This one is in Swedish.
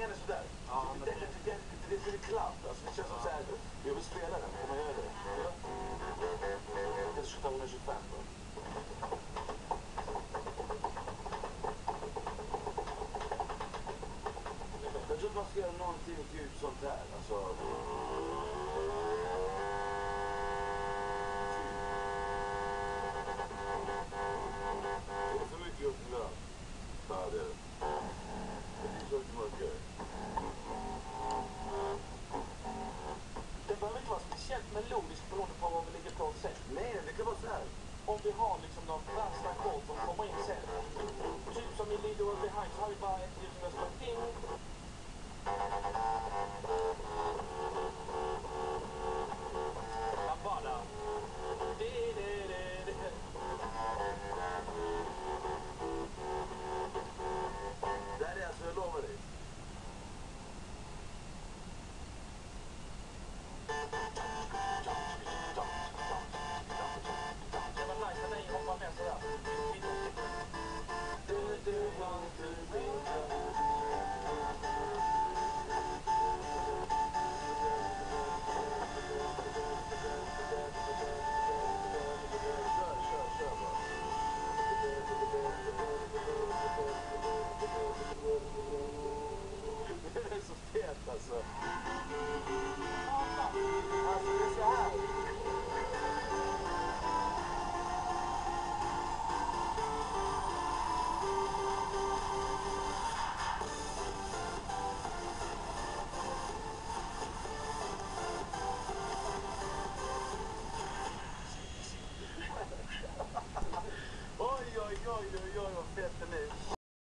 sådär. Ja, men- det, det, det, det är kladd. Alltså, det känns som såhär, jag vill spela den. Kan man göra det? Ja. Jag ska ta 125 då. Jag tror att man ska göra någonting typ sånt här. Alltså... Nej. Om vi har liksom någon värsta ackord som kommer in